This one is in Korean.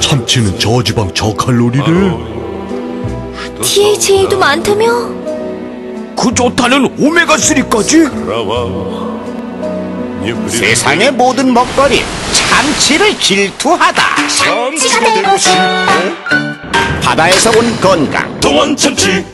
참치는 저지방 저칼로리래. DHA도 많다며? 그 좋다는 오메가3까지? 세상의 모든 먹거리 참치를 질투하다 참치가 되고 싶다. 바다에서 온 건강 동원 참치